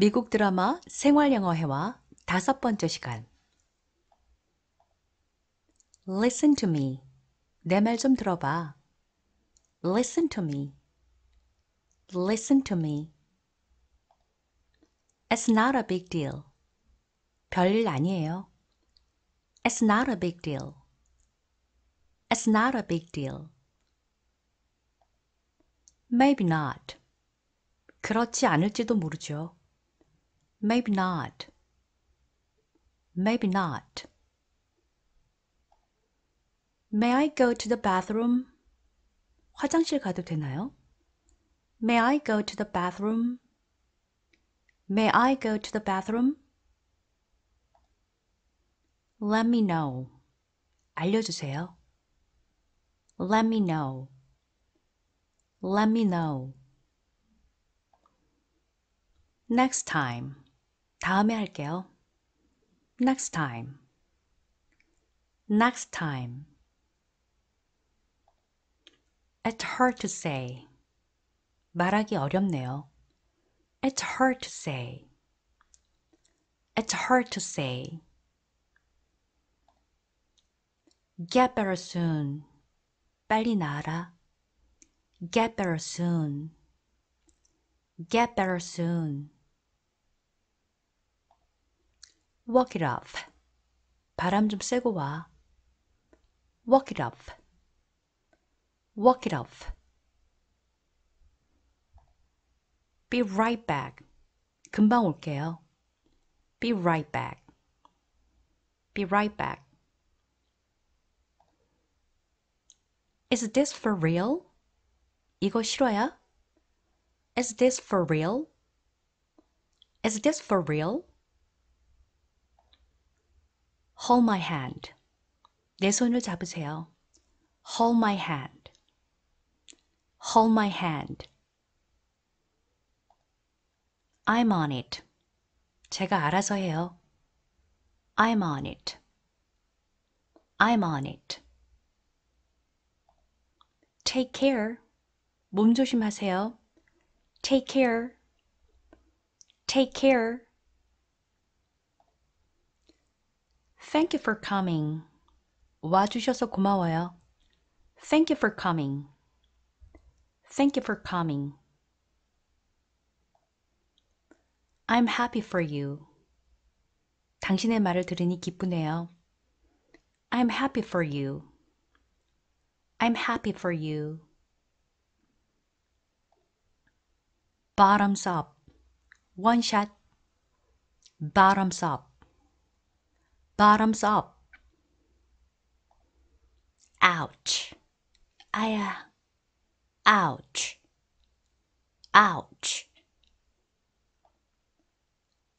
미국 드라마 생활영어 회화 다섯 번째 시간. Listen to me. 내 말 좀 들어봐. Listen to me. Listen to me. It's not a big deal. 별일 아니에요. It's not a big deal. It's not a big deal. Maybe not. 그렇지 않을지도 모르죠. Maybe not. Maybe not. May I go to the bathroom? 화장실 가도 되나요? May I go to the bathroom? May I go to the bathroom? Let me know. 알려주세요. Let me know. Let me know. Next time. 다음에 할게요. Next time. Next time. It's hard to say. 말하기 어렵네요. It's hard to say. It's hard to say. Get better soon. 빨리 나아라. Get better soon. Get better soon. Walk it off. 바람 좀 쐬고 와. Walk it off. Walk it off. Be right back. 금방 올게요. Be right back. Be right back. Is this for real? 이거 실화야? Is this for real? Is this for real? Hold my hand. 내 손을 잡으세요. Hold my hand. Hold my hand. I'm on it. 제가 알아서 해요. I'm on it. I'm on it. Take care. 몸 조심하세요. Take care. Take care. Thank you for coming. 와주셔서 고마워요. Thank you for coming. Thank you for coming. I'm happy for you. 당신의 말을 들으니 기쁘네요. I'm happy for you. I'm happy for you. Bottoms up. One shot. Bottoms up. Bottoms up. Ouch. 아야. Ouch. Ouch.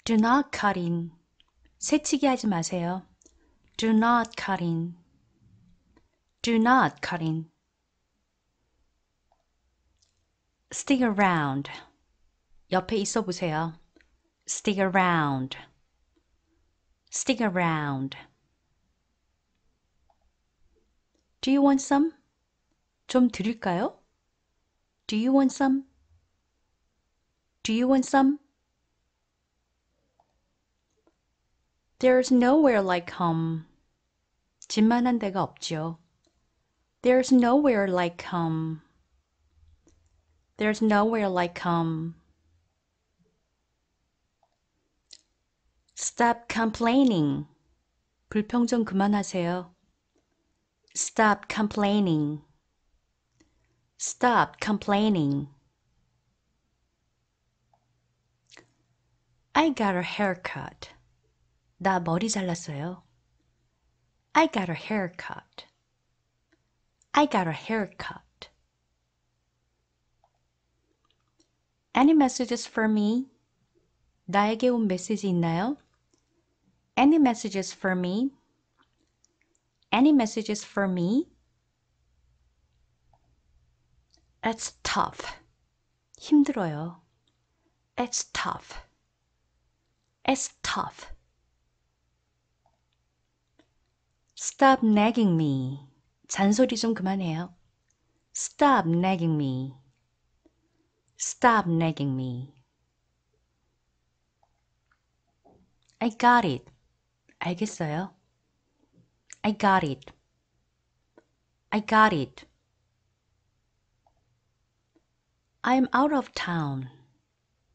Do not cut in. 새치기 하지 마세요. Do not cut in. Do not cut in. Stick around. 옆에 있어 보세요. Stick around. Stick around. Do you want some? 좀 드릴까요? Do you want some? Do you want some? There's nowhere like home. 집만한 데가 없죠. There's nowhere like home. There's nowhere like home. Stop complaining. 불평 좀 그만하세요. Stop complaining. Stop complaining. I got a haircut. 나 머리 잘랐어요. I got a haircut. I got a haircut. Any messages for me? 나에게 온 메시지 있나요? Any messages for me? Any messages for me? It's tough. 힘들어요. It's tough. It's tough. Stop nagging me. 잔소리 좀 그만해요. Stop nagging me. Stop nagging me. I got it. 알겠어요. I got it. I got it. I'm out of town.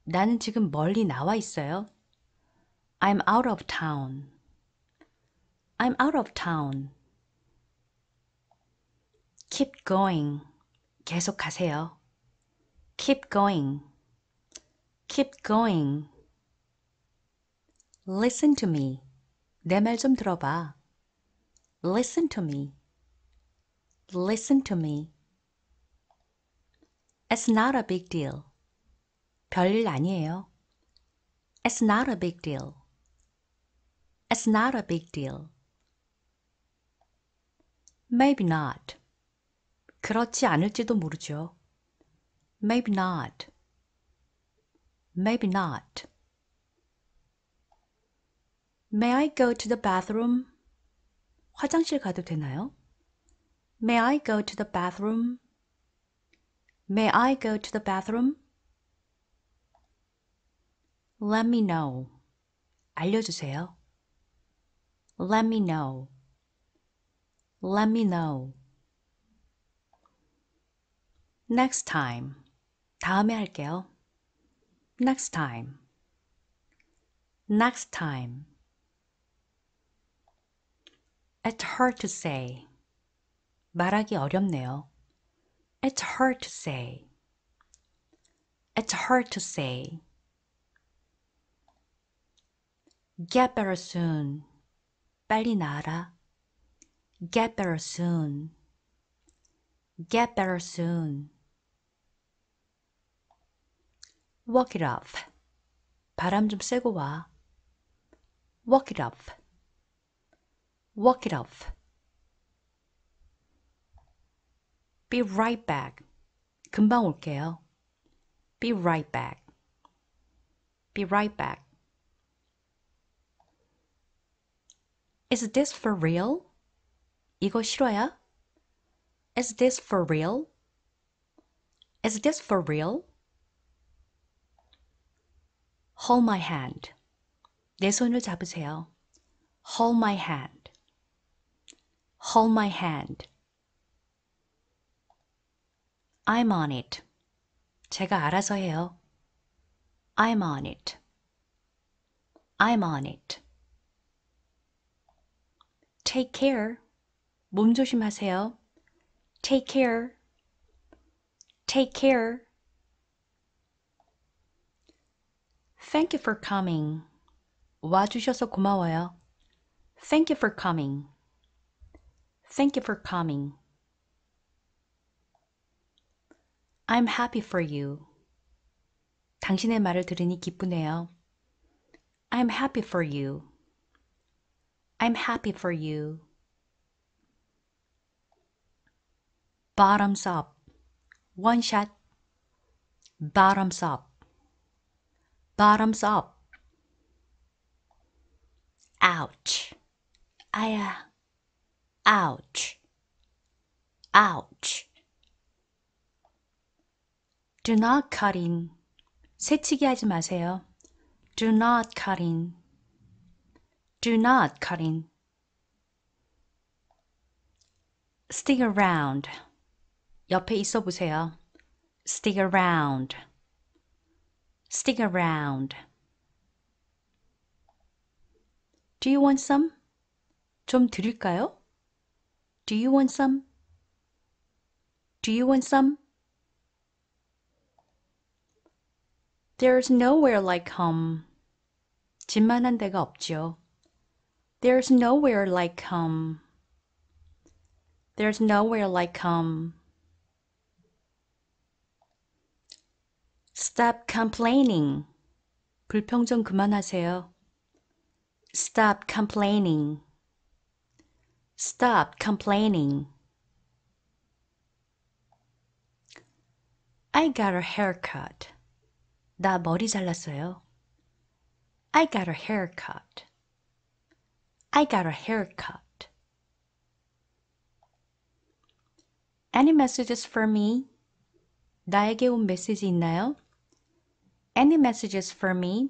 나는 지금 멀리 나와 있어요. I'm out of town. I'm out of town. Keep going. 계속 가세요. Keep going. Keep going. Listen to me. 내 말 좀 들어봐. Listen to me. Listen to me. It's not a big deal. 별일 아니에요. It's not a big deal. It's not a big deal. Maybe not. 그렇지 않을지도 모르죠. Maybe not. Maybe not. May I go to the bathroom? 화장실 가도 되나요? May I go to the bathroom? May I go to the bathroom? Let me know. 알려주세요. Let me know. Let me know. Next time. 다음에 할게요. Next time. Next time. It's hard to say. 말하기 어렵네요. It's hard to say. It's hard to say. Get better soon. 빨리 나아라. Get better soon. Get better soon. Walk it off. 바람 좀 쐬고 와. Walk it off. Walk it off. Be right back. 금방 올게요. Be right back. Be right back. Is this for real? 이거 실화야? Is this for real? Is this for real? Hold my hand. 내 손을 잡으세요. Hold my hand. Hold my hand. I'm on it. 제가 알아서 해요. I'm on it. I'm on it. Take care. 몸 조심하세요. Take care. Take care. Thank you for coming. 와주셔서 고마워요. Thank you for coming. Thank you for coming. I'm happy for you. 당신의 말을 들으니 기쁘네요. I'm happy for you. I'm happy for you. Bottoms up. One shot. Bottoms up. Bottoms up. Ouch. 아야. Ouch. Ouch. Do not cut in. 새치기 하지 마세요. Do not cut in. Do not cut in. Stick around. 옆에 있어 보세요. Stick around. Stick around. Do you want some? 좀 드릴까요? Do you want some? Do you want some? There's nowhere like home. 집만한 데가 없죠. There's nowhere like home. There's nowhere like home. Stop complaining. 불평 좀 그만하세요. Stop complaining. Stop complaining. I got a haircut. 나 머리 잘랐어요. I got a haircut. I got a haircut. Any messages for me? 나에게 온 메시지 있나요? Any messages for me?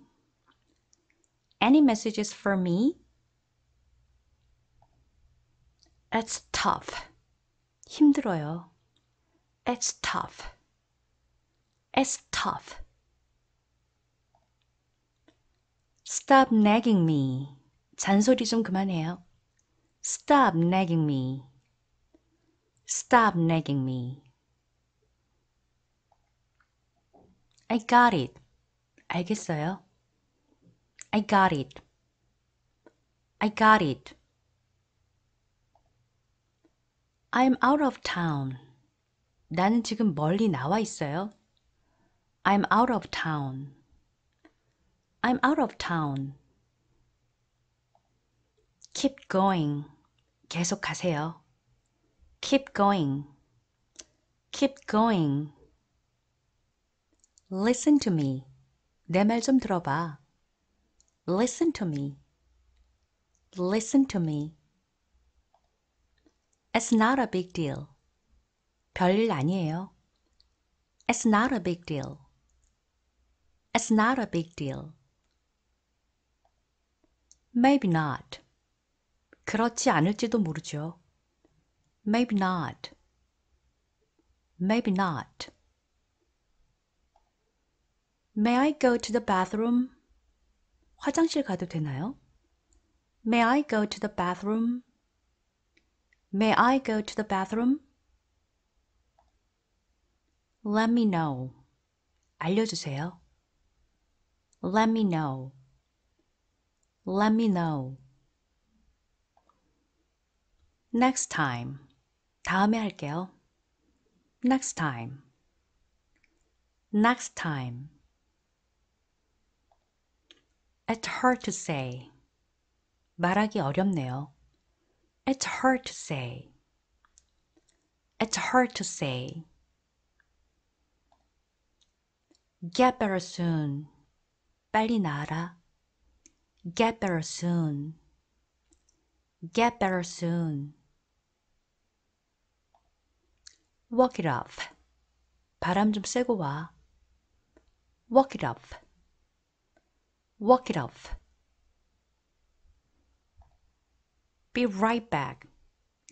Any messages for me? It's tough. 힘들어요. It's tough. It's tough. Stop nagging me. 잔소리 좀 그만해요. Stop nagging me. Stop nagging me. I got it. 알겠어요. I got it. I got it. I'm out of town. 나는 지금 멀리 나와 있어요. I'm out of town. I'm out of town. Keep going. 계속 가세요. Keep going. Keep going. Listen to me. 내 말 좀 들어봐. Listen to me. Listen to me. It's not a big deal. 별일 아니에요. It's not a big deal. It's not a big deal. Maybe not. 그렇지 않을지도 모르죠. Maybe not. Maybe not. May I go to the bathroom? 화장실 가도 되나요? May I go to the bathroom? May I go to the bathroom? Let me know. 알려주세요. Let me know. Let me know. Next time. 다음에 할게요. Next time. Next time. It's hard to say. 말하기 어렵네요. It's hard to say. It's hard to say. Get better soon. 빨리 나아라. Get better soon. Get better soon. Walk it off. 바람 좀 쐬고 와. Walk it off. Walk it off. Be right back.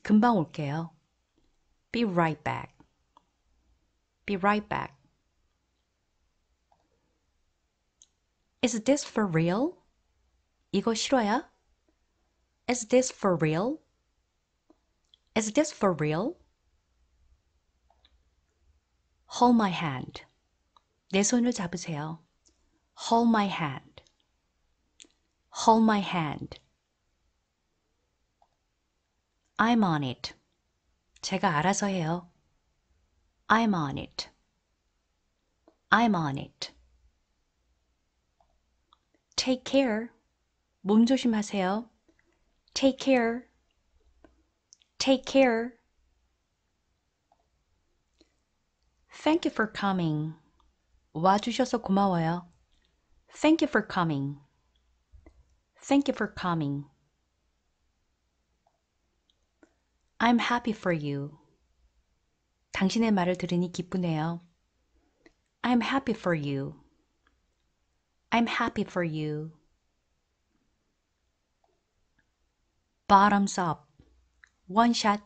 금방 올게요. Be right back. Be right back. Is this for real? 이거 실화야? Is this for real? Is this for real? Hold my hand. 내 손을 잡으세요. Hold my hand. Hold my hand. I'm on it. 제가 알아서 해요. I'm on it. I'm on it. Take care. 몸 조심하세요. Take care. Take care. Thank you for coming. 와주셔서 고마워요. Thank you for coming. Thank you for coming. I'm happy for you. 당신의 말을 들으니 기쁘네요. I'm happy for you. I'm happy for you. Bottoms up. One shot.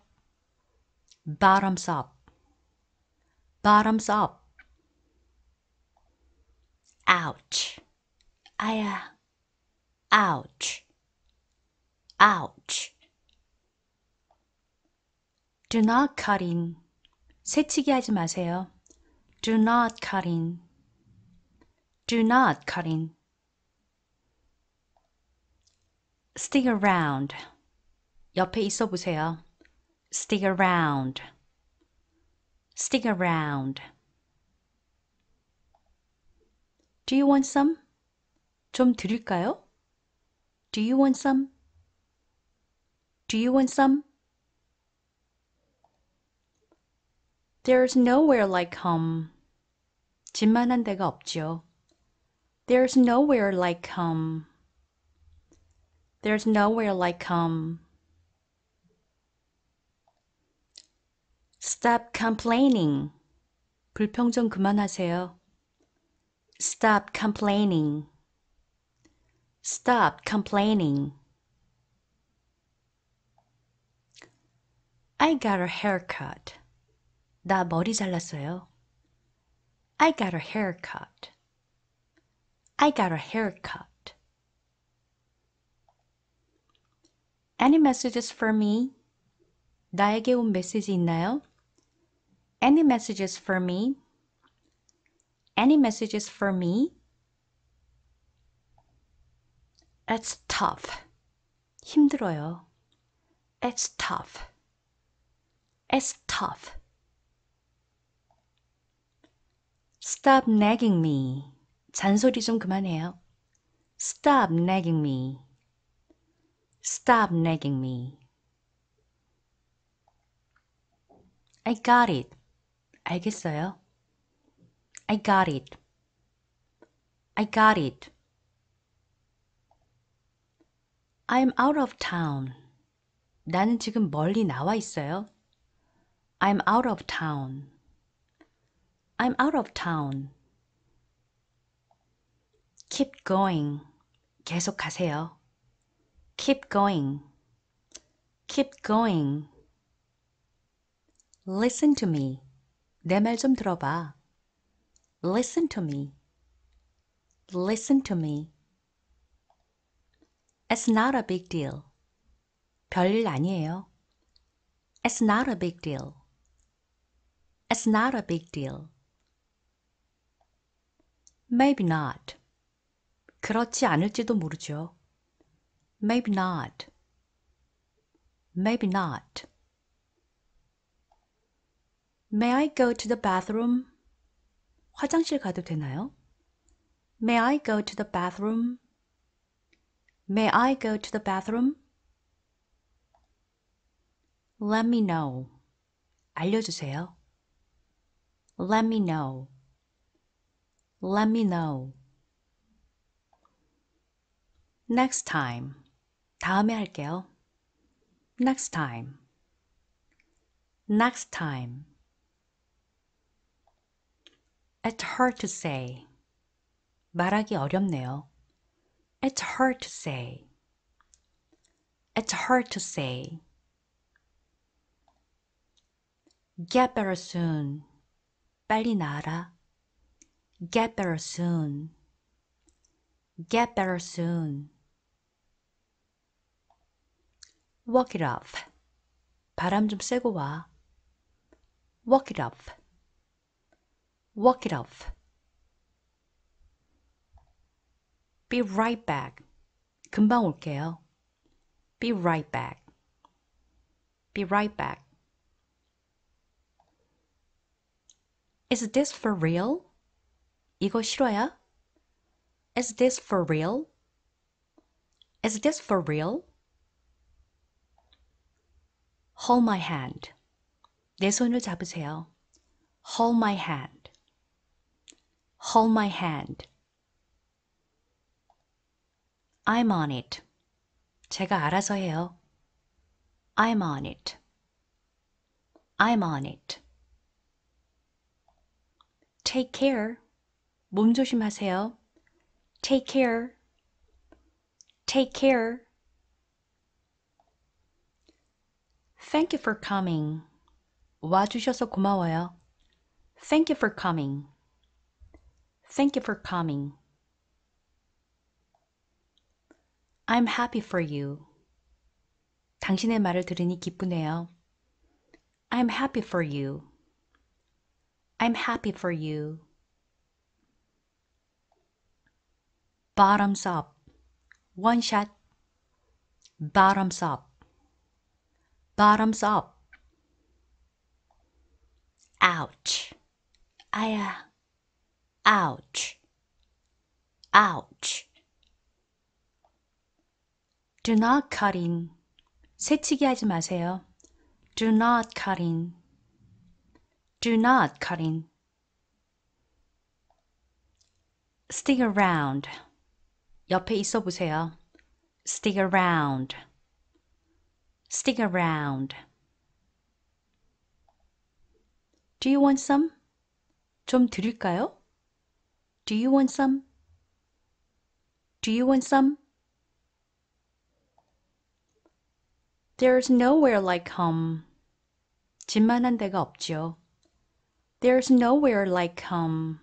Bottoms up. Bottoms up. Ouch. 아야. Ouch. Ouch. Do not cut in. 새치기 하지 마세요. Do not cut in. Do not cut in. Stick around. 옆에 있어 보세요. Stick around. Stick around. Do you want some? 좀 드릴까요? Do you want some? Do you want some? There's nowhere like home. 집만한 데가 없죠. There's nowhere like home. There's nowhere like home. Stop complaining. 불평 좀 그만하세요. Stop complaining. Stop complaining. I got a haircut. 나 머리 잘랐어요. I got a haircut. I got a haircut. Any messages for me? 나에게 온 메시지 있나요? Any messages for me? Any messages for me? It's tough. 힘들어요. It's tough. It's tough. Stop nagging me. 잔소리 좀 그만해요. Stop nagging me. Stop nagging me. I got it. 알겠어요. I got it. I got it. I'm out of town. 나는 지금 멀리 나와 있어요. I'm out of town. I'm out of town. Keep going. 계속 가세요. Keep going. Keep going. Listen to me. 내 말 좀 들어봐. Listen to me. Listen to me. It's not a big deal. 별일 아니에요. It's not a big deal. It's not a big deal. Maybe not. 그렇지 않을지도 모르죠. Maybe not. Maybe not. May I go to the bathroom? 화장실 가도 되나요? May I go to the bathroom? May I go to the bathroom? Let me know. 알려주세요. Let me know. Let me know. Next time. 다음에 할게요. Next time. Next time. It's hard to say. 말하기 어렵네요. It's hard to say. It's hard to say. Get better soon. 빨리 나아라. Get better soon. Get better soon. Walk it off. 바람 좀 쐬고 와. Walk it off. Walk it off. Be right back. 금방 올게요. Be right back. Be right back. Is this for real? 이거 실화야? Is this for real? Is this for real? Hold my hand. 내 손을 잡으세요. Hold my hand. Hold my hand. I'm on it. 제가 알아서 해요. I'm on it. I'm on it. Take care. 몸 조심하세요. Take care. Take care. Thank you for coming. 와주셔서 고마워요. Thank you for coming. Thank you for coming. I'm happy for you. 당신의 말을 들으니 기쁘네요. I'm happy for you. I'm happy for you. Bottoms up. One shot. Bottoms up. Bottoms up. Ouch. 아야. Ouch. Ouch. Do not cut in. 새치기 하지 마세요. Do not cut in. Do not cut in. Stick around. 옆에 있어 보세요. stick around. stick around. Do you want some? 좀 드릴까요? Do you want some? Do you want some? There's nowhere like home. 집만한 데가 없죠. There's nowhere like home.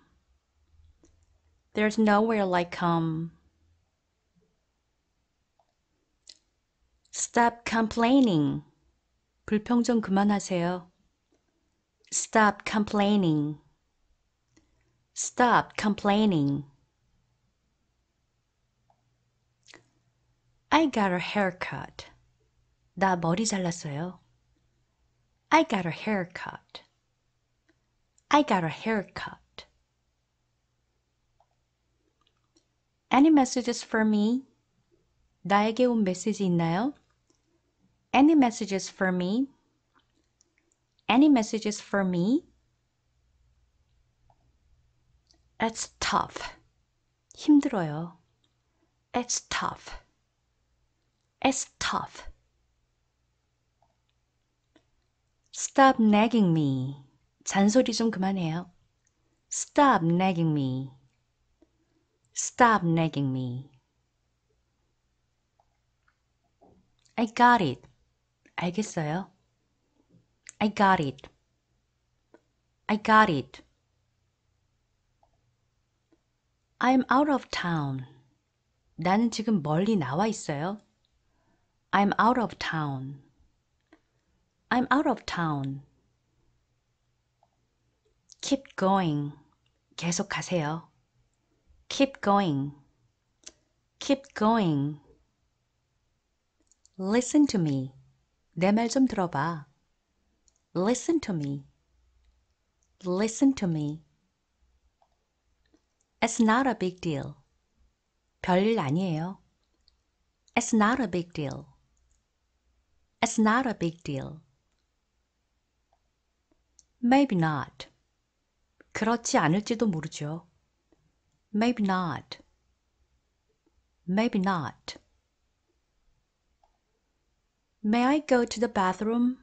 There's nowhere like home. Stop complaining. 불평 좀 그만하세요. Stop complaining. Stop complaining. I got a haircut. 나 머리 잘랐어요. I got a haircut. I got a haircut. Any messages for me? 나에게 온 메시지 있나요? Any messages for me? Any messages for me? It's tough. 힘들어요. It's tough. It's tough. Stop nagging me. 잔소리 좀 그만해요. Stop nagging me. Stop nagging me. I got it. 알겠어요. I got it. I got it. I'm out of town. 나는 지금 멀리 나와 있어요. I'm out of town. I'm out of town. Keep going. 계속 가세요. Keep going. Keep going. Listen to me. 내 말 좀 들어봐. Listen to me. Listen to me. It's not a big deal. 별일 아니에요. It's not a big deal. It's not a big deal. Maybe not. 그렇지 않을지도 모르죠. Maybe not. Maybe not. May I go to the bathroom?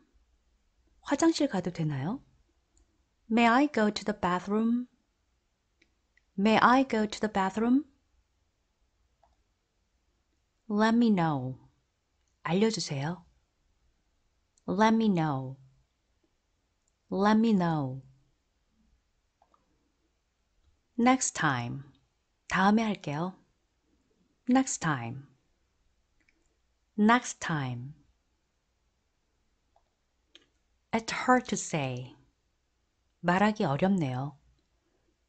화장실 가도 되나요? May I go to the bathroom? May I go to the bathroom? Let me know. 알려주세요. Let me know. Let me know. Next time. 다음에 할게요. Next time. Next time. It's hard to say. 말하기 어렵네요.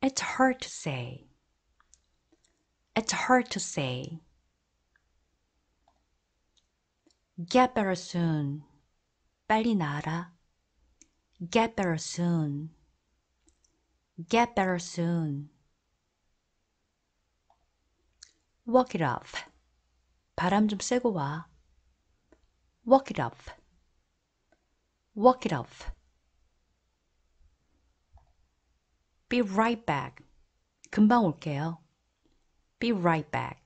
It's hard to say. It's hard to say. Get better soon. 빨리 나아라. Get better soon. Get better soon. Walk it off. 바람 좀 쐬고 와. Walk it off. Walk it off. Be right back. 금방 올게요. Be right back.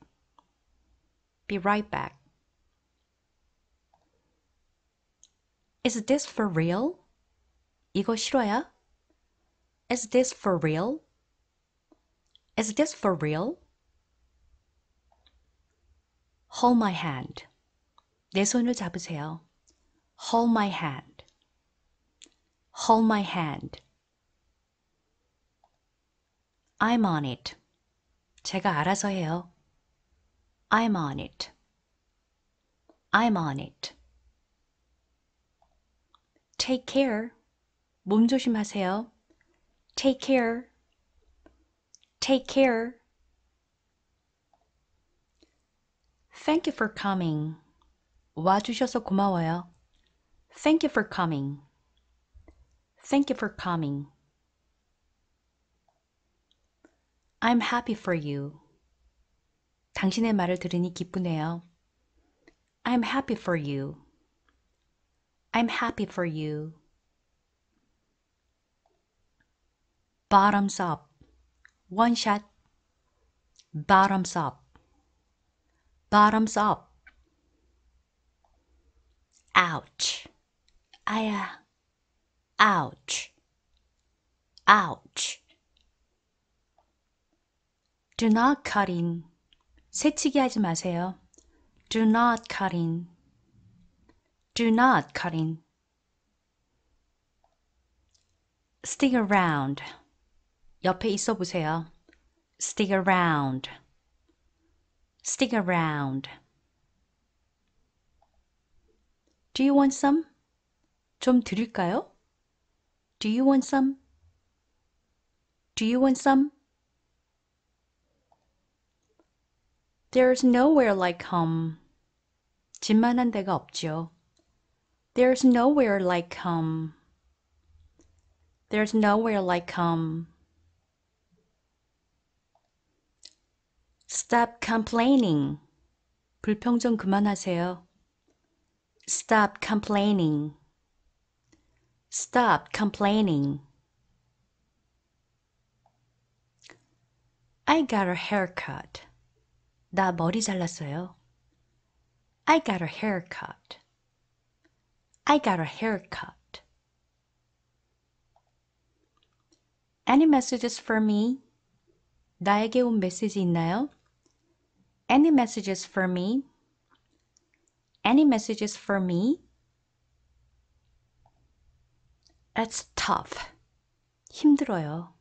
Be right back. Is this for real? 이거 실화야? Is this for real? Is this for real? Hold my hand. 내 손을 잡으세요. Hold my hand. Hold my hand. I'm on it. 제가 알아서 해요. I'm on it. I'm on it. Take care. 몸 조심하세요. Take care. Take care. Thank you for coming. 와주셔서 고마워요. Thank you for coming. Thank you for coming. I'm happy for you. 당신의 말을 들으니 기쁘네요. I'm happy for you. I'm happy for you. Bottoms up. One shot. Bottoms up. Bottoms up. Ouch. 아야. Ouch. Ouch. Do not cut in. 새치기 하지 마세요. Do not cut in. Do not cut in. Stick around. 옆에 있어 보세요. Stick around. Stick around. Do you want some? 좀 드릴까요? Do you want some? Do you want some? There's nowhere like home. 집만한 데가 없죠. There's nowhere like home. There's nowhere like home. Stop complaining. 불평 좀 그만하세요. Stop complaining. Stop complaining. I got a haircut. 나 머리 잘랐어요. I got a haircut. I got a haircut. Any messages for me? 나에게 온 메시지 있나요? Any messages for me? Any messages for me? It's tough. 힘들어요.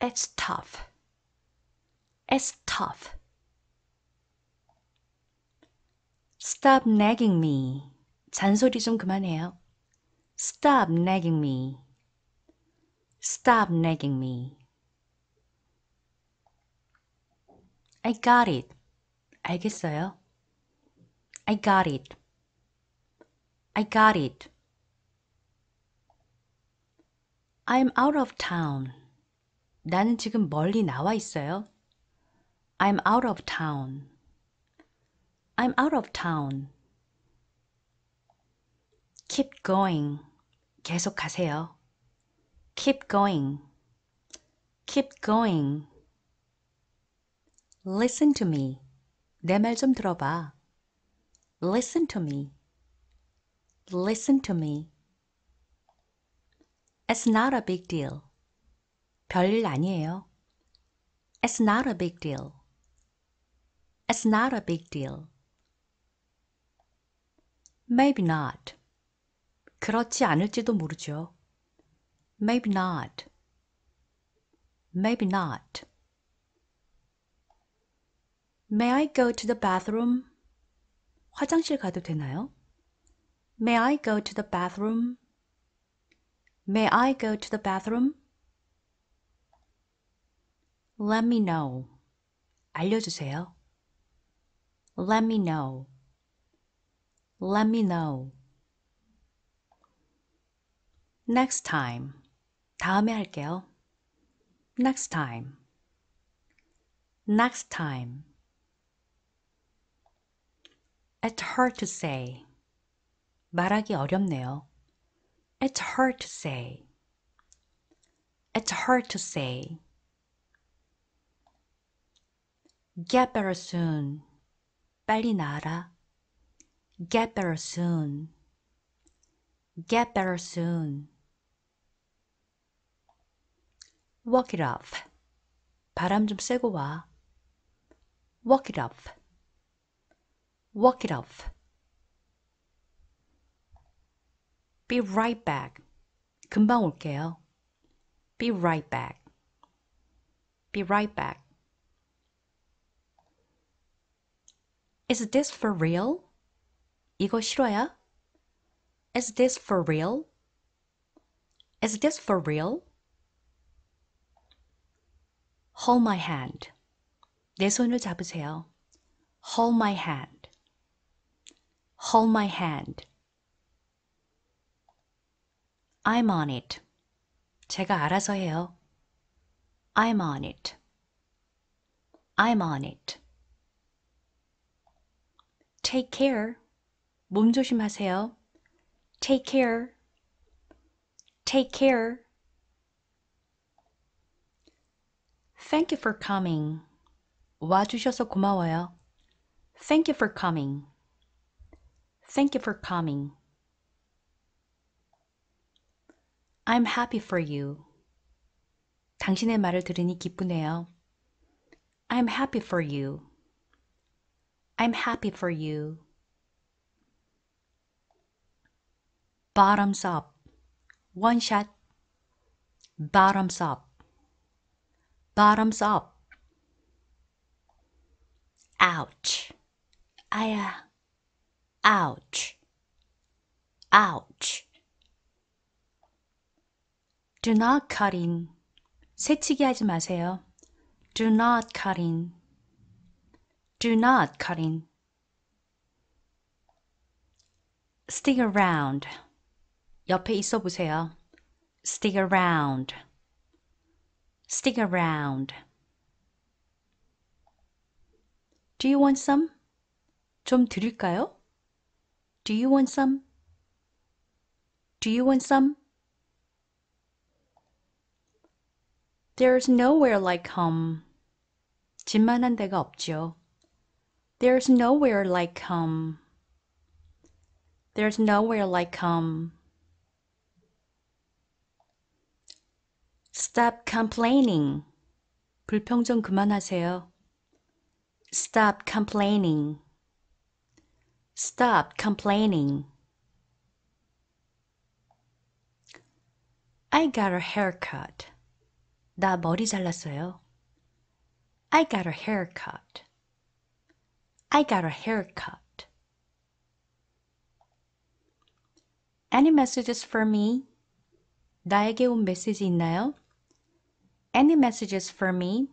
It's tough. It's tough. Stop nagging me. 잔소리 좀 그만해요. Stop nagging me. Stop nagging me. I got it. 알겠어요. I got it. I got it. I'm out of town. 나는 지금 멀리 나와 있어요. I'm out of town. I'm out of town. Keep going. 계속 가세요. Keep going. Keep going. Listen to me. 내 말 좀 들어봐. Listen to me. Listen to me. It's not a big deal. 별일 아니에요. It's not a big deal. It's not a big deal. Maybe not. 그렇지 않을지도 모르죠. Maybe not. Maybe not. May I go to the bathroom? 화장실 가도 되나요? May I go to the bathroom? May I go to the bathroom? Let me know. 알려주세요. Let me know. Let me know. Next time. 다음에 할게요. Next time. Next time. It's hard to say. 말하기 어렵네요. It's hard to say. It's hard to say. Get better soon. 빨리 나아라. Get better soon. Get better soon. Walk it off. 바람 좀 쐬고 와. Walk it off. Walk it off. Be right back. 금방 올게요. Be right back. Be right back. Is this for real? 이거 실화야? Is this for real? Is this for real? Hold my hand. 내 손을 잡으세요. Hold my hand. Hold my hand. I'm on it. 제가 알아서 해요. I'm on it. I'm on it. Take care. 몸 조심하세요. Take care. Take care. Thank you for coming. 와주셔서 고마워요. Thank you for coming. Thank you for coming. I'm happy for you. 당신의 말을 들으니 기쁘네요. I'm happy for you. I'm happy for you. bottoms up. one shot. bottoms up. bottoms up. ouch. 아야. ouch. ouch. do not cut in. 새치기 하지 마세요. do not cut in. do not cut in. stick around. 옆에 있어 보세요. stick around. stick around. Do you want some? 좀 드릴까요? Do you want some? Do you want some? There's nowhere like home. 집만한 데가 없죠. There's nowhere like home. There's nowhere like home. Stop complaining. 불평 좀 그만하세요. Stop complaining. Stop complaining. I got a haircut. 나 머리 잘랐어요. I got a haircut. I got a haircut. Any messages for me? 나에게 온 메시지 있나요? Any messages for me?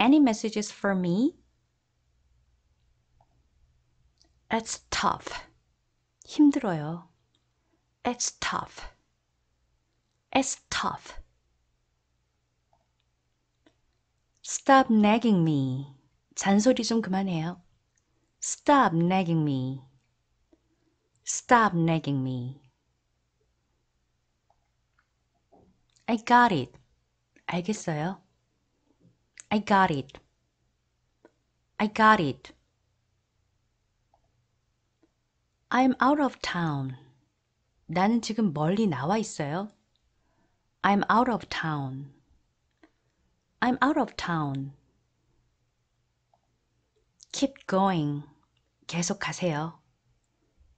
Any messages for me? It's tough. 힘들어요. It's tough. It's tough. Stop nagging me. 잔소리 좀 그만해요. Stop nagging me. Stop nagging me. I got it. 알겠어요. I got it. I got it. I'm out of town. 나는 지금 멀리 나와 있어요. I'm out of town. I'm out of town. Keep going. 계속 가세요.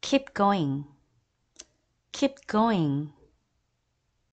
Keep going. Keep going.